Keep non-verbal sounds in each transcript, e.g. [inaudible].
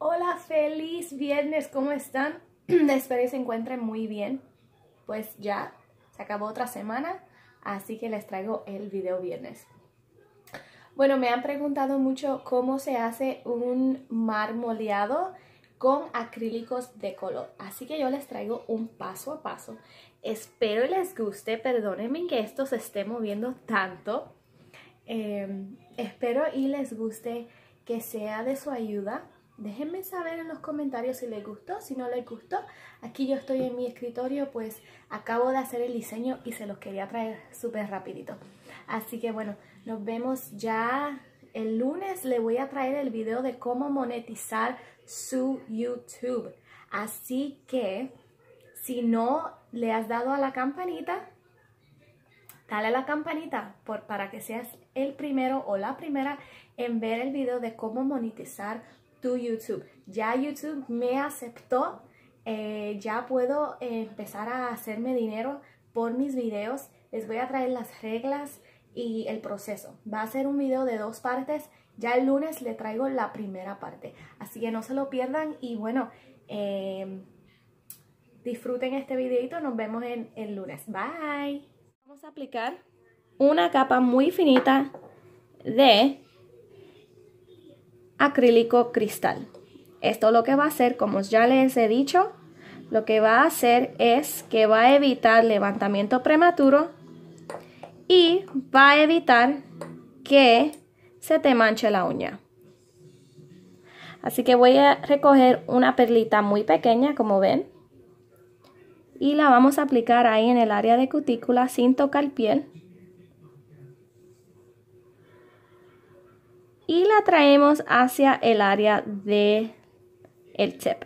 Hola, feliz viernes, ¿cómo están? [clears throat] Espero que se encuentren muy bien. Pues ya se acabó otra semana, así que les traigo el video viernes. Bueno, me han preguntado mucho cómo se hace un marmoleado con acrílicos de color. Así que yo les traigo un paso a paso. Espero les guste, perdónenme que esto se esté moviendo tanto. Em, espero y les guste que sea de su ayuda. Déjenme saber en los comentarios si les gustó, si no les gustó. Aquí yo estoy en mi escritorio, pues acabo de hacer el diseño y se los quería traer súper rapidito. Así que bueno, nos vemos ya el lunes. Le voy a traer el video de cómo monetizar su YouTube. Así que si no le has dado a la campanita, dale a la campanita por, para que seas el primero o la primera en ver el video de cómo monetizar tu YouTube. Ya YouTube me aceptó, eh, ya puedo empezar a hacerme dinero por mis videos. Les voy a traer las reglas y el proceso. Va a ser un video de dos partes. Ya el lunes le traigo la primera parte. Así que no se lo pierdan y bueno, eh, disfruten este videito. Nos vemos en el lunes. Bye. Vamos a aplicar una capa muy finita de acrílico cristal. Esto lo que va a hacer, como ya les he dicho, lo que va a hacer es que va a evitar levantamiento prematuro y va a evitar que se te manche la uña. Así que voy a recoger una perlita muy pequeña, como ven, y la vamos a aplicar ahí en el área de cutícula sin tocar piel. Y la traemos hacia el área de el tip.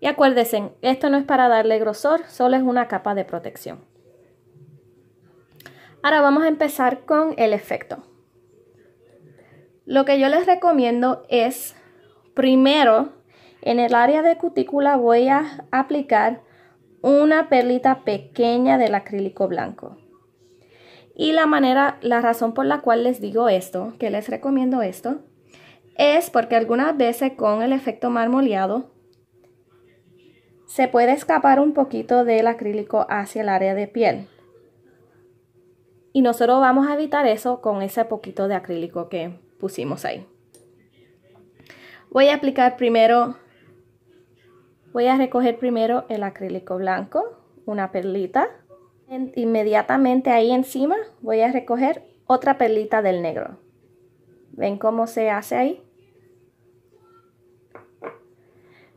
Y acuérdense, esto no es para darle grosor, solo es una capa de protección. Ahora vamos a empezar con el efecto. Lo que yo les recomiendo es, primero, en el área de cutícula voy a aplicar una perlita pequeña del acrílico blanco. Y la manera, la razón por la cual les digo esto, que les recomiendo esto, es porque algunas veces con el efecto marmoleado se puede escapar un poquito del acrílico hacia el área de piel. Y nosotros vamos a evitar eso con ese poquito de acrílico que pusimos ahí. Voy a aplicar primero, voy a recoger primero el acrílico blanco, una perlita. Inmediatamente ahí encima voy a recoger otra perlita del negro. ¿Ven cómo se hace ahí?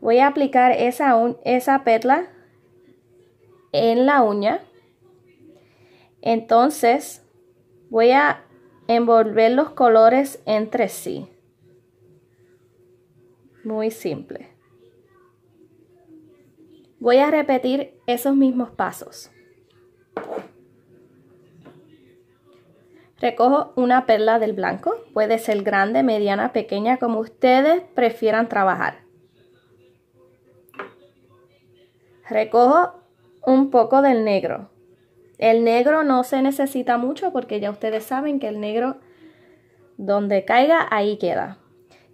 Voy a aplicar esa, esa perla en la uña. Entonces voy a envolver los colores entre sí. Muy simple. Voy a repetir esos mismos pasos. Recojo una perla del blanco, puede ser grande, mediana, pequeña, como ustedes prefieran trabajar. Recojo un poco del negro. El negro no se necesita mucho porque ya ustedes saben que el negro donde caiga ahí queda.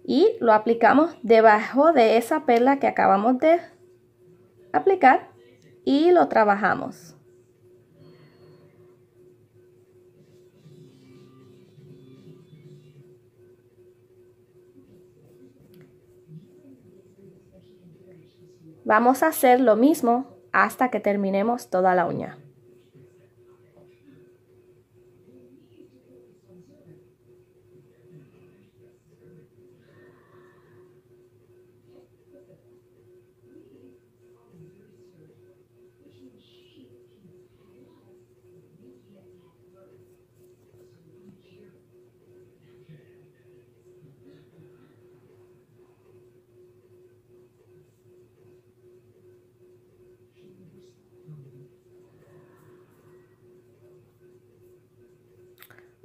Y lo aplicamos debajo de esa perla que acabamos de aplicar y lo trabajamos. Vamos a hacer lo mismo hasta que terminemos toda la uña.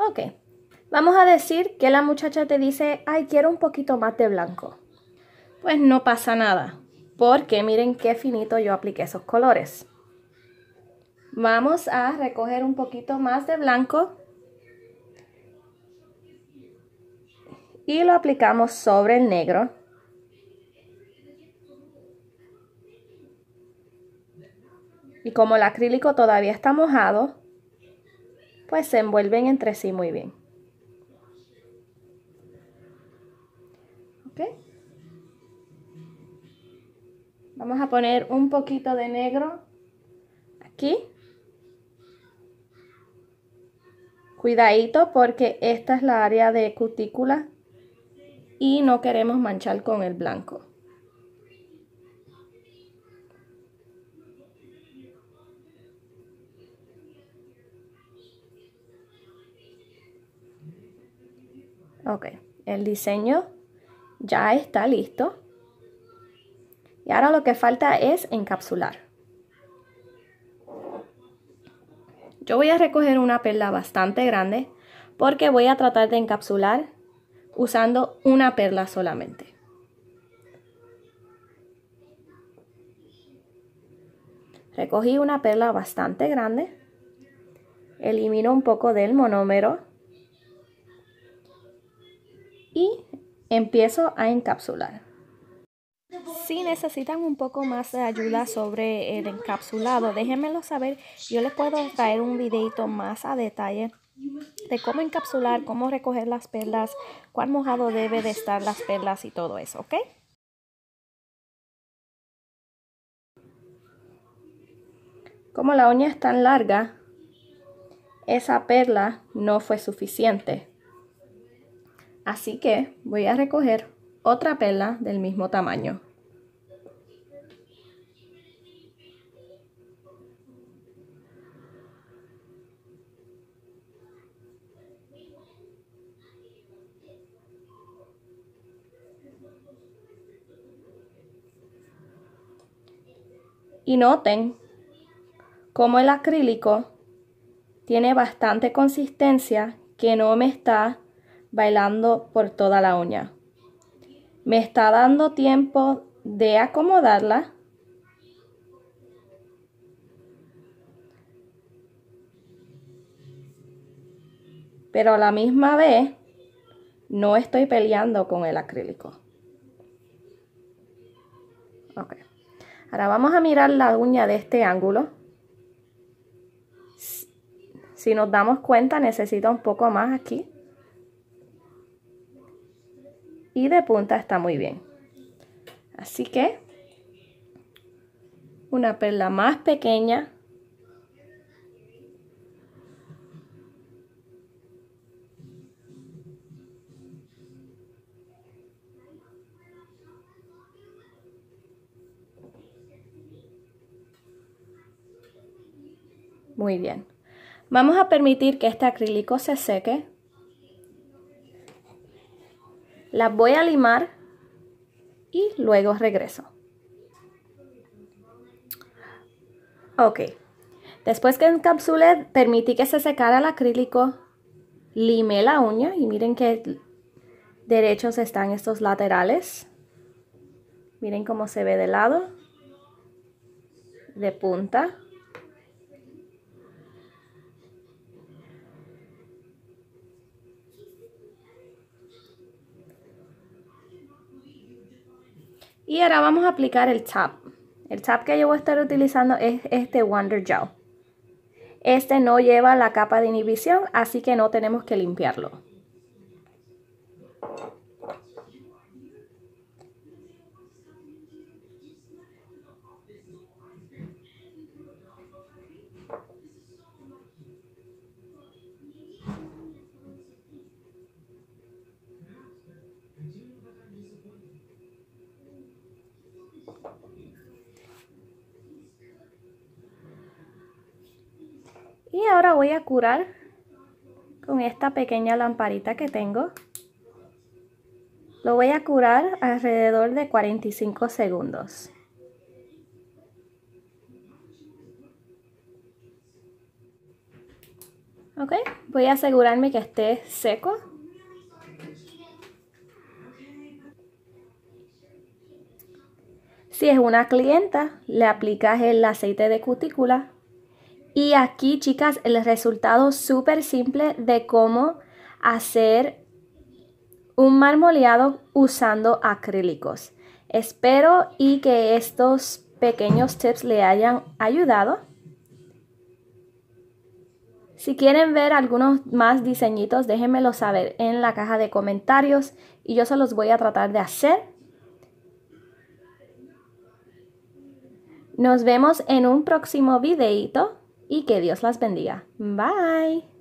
Ok, vamos a decir que la muchacha te dice, ay, quiero un poquito más de blanco. Pues no pasa nada, porque miren qué finito yo apliqué esos colores. Vamos a recoger un poquito más de blanco y lo aplicamos sobre el negro. Y como el acrílico todavía está mojado, pues se envuelven entre sí muy bien. Vamos a poner un poquito de negro aquí. Cuidadito porque esta es la área de cutícula y no queremos manchar con el blanco. Ok, el diseño ya está listo. Y ahora lo que falta es encapsular. Yo voy a recoger una perla bastante grande porque voy a tratar de encapsular usando una perla solamente. Recogí una perla bastante grande. Elimino un poco del monómero. Y empiezo a encapsular. Si necesitan un poco más de ayuda sobre el encapsulado, déjenmelo saber. Yo les puedo traer un videito más a detalle de cómo encapsular, cómo recoger las perlas, cuán mojado debe de estar las perlas y todo eso, ¿ok? Como la uña es tan larga, esa perla no fue suficiente. Así que voy a recoger otra perla del mismo tamaño. Y noten cómo el acrílico tiene bastante consistencia que no me está bailando por toda la uña. Me está dando tiempo de acomodarla. Pero a la misma vez no estoy peleando con el acrílico. Ahora vamos a mirar la uña de este ángulo. Si nos damos cuenta necesita un poco más aquí y de punta está muy bien. Así que una perla más pequeña Muy bien. Vamos a permitir que este acrílico se seque Las voy a limar y luego regreso. Ok. Después que encapsulé, permití que se secara el acrílico, limé la uña y miren qué derechos están estos laterales. Miren cómo se ve de lado, de punta. Y ahora vamos a aplicar el tap. El tap que yo voy a estar utilizando es este Wonder Gel. Este no lleva la capa de inhibición, así que no tenemos que limpiarlo. Y ahora voy a curar con esta pequeña lamparita que tengo. Lo voy a curar alrededor de 45 segundos. Ok, voy a asegurarme que esté seco. Si es una clienta, le aplicas el aceite de cutícula y aquí, chicas, el resultado súper simple de cómo hacer un marmoleado usando acrílicos. Espero y que estos pequeños tips le hayan ayudado. Si quieren ver algunos más diseñitos, déjenmelo saber en la caja de comentarios y yo se los voy a tratar de hacer. Nos vemos en un próximo videito y que Dios las bendiga. Bye.